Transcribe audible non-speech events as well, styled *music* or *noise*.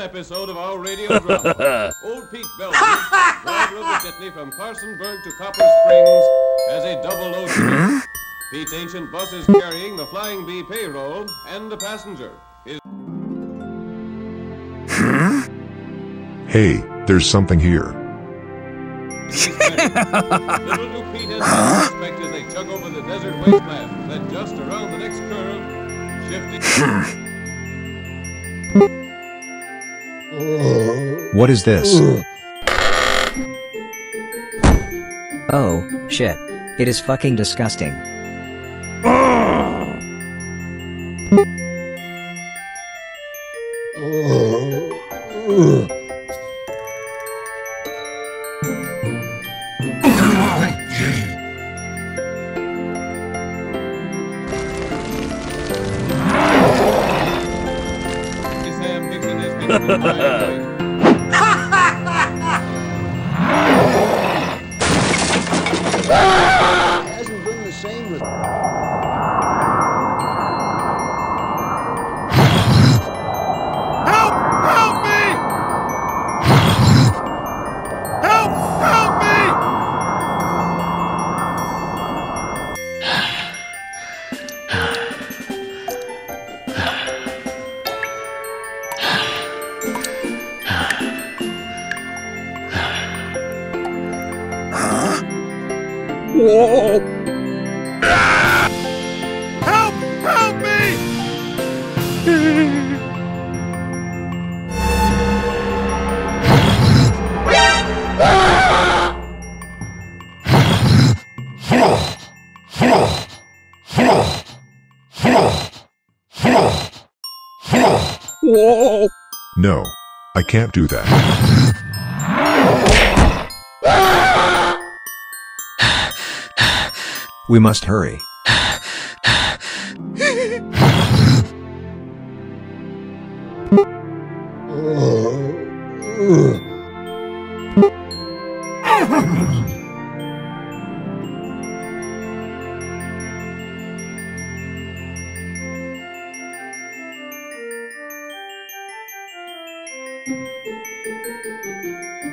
episode of our radio drama. *laughs* Old Pete Belton, driver of the jitney from Carsonburg to Copper Springs, has a double load to. Hmm? Pete's ancient bus is carrying the Flying Bee payroll and the passenger. His hmm? Hey, there's something here. little do Pete Tom expect as they chug over the desert wasteland that just around the next curve, shifting. Hmm. What is this? Oh, shit. It is fucking disgusting. *laughs* *laughs* hasn't been the same with Help! Help me! No, I can't do that. *laughs* We must hurry. *laughs*